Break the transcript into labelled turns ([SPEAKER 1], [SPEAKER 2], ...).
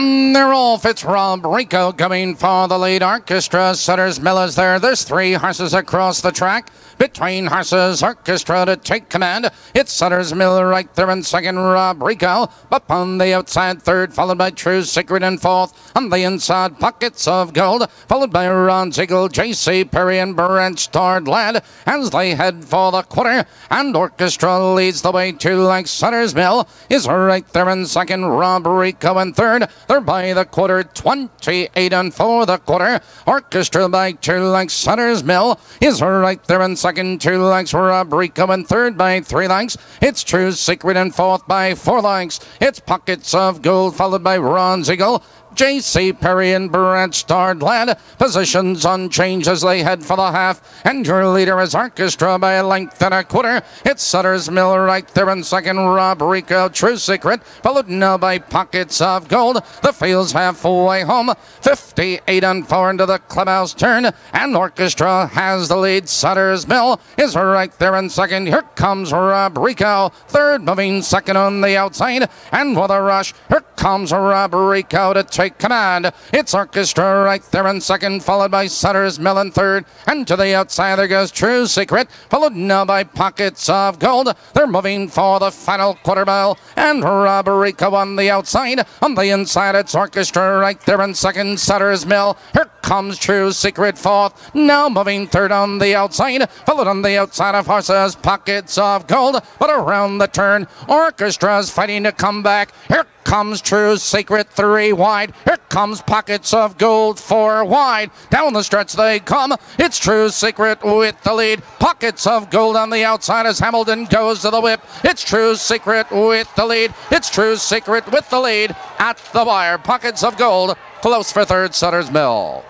[SPEAKER 1] And they're off. It's Rob Rico coming for the lead. Orchestra Sutter's Mill is there. There's three horses across the track. Between horses, Orchestra to take command. It's Sutter's Mill right there in second. Rob Rico up on the outside third, followed by True Secret in fourth. On the inside, Pockets of Gold, followed by Ron Ziegel, J.C. Perry, and Branch Tard Lad as they head for the quarter. And Orchestra leads the way to like Sutter's Mill is right there in second. Rob Rico in third. They're by the quarter, 28 and for the quarter. Orchestra by two lengths. Sutter's Mill is right there in second. Two lengths. Rob Rico in third by three lengths. It's True Secret in fourth by four lengths. It's Pockets of Gold followed by Ron Ziegel. J.C. Perry and Branch Stard Lad. Positions unchanged as they head for the half. And your leader is Orchestra by a length and a quarter. It's Sutter's Mill right there in second. Rob Rico, True Secret, followed now by Pockets of Gold. The field's halfway home. 58 and 4 into the clubhouse turn. And Orchestra has the lead. Sutter's Mill is right there in second. Here comes Rob Rico. Third moving second on the outside. And with a rush, here comes Rob Rico to take command. It's Orchestra right there in second, followed by Sutter's Mill in third. And to the outside there goes True Secret, followed now by Pockets of Gold. They're moving for the final quarter mile. And Rob Rico on the outside. On the inside, it's Orchestra right there in second, Sutter's Mill. Here comes True Secret fourth. Now moving third on the outside, followed on the outside of horses, Pockets of Gold. But around the turn, Orchestra's fighting to come back. Here comes True Secret three wide. Here comes Pockets of Gold four wide. Down the stretch they come. It's True Secret with the lead. Pockets of Gold on the outside as Hamilton goes to the whip. It's True Secret with the lead. It's True Secret with the lead at the wire. Pockets of Gold close for third Sutter's Mill.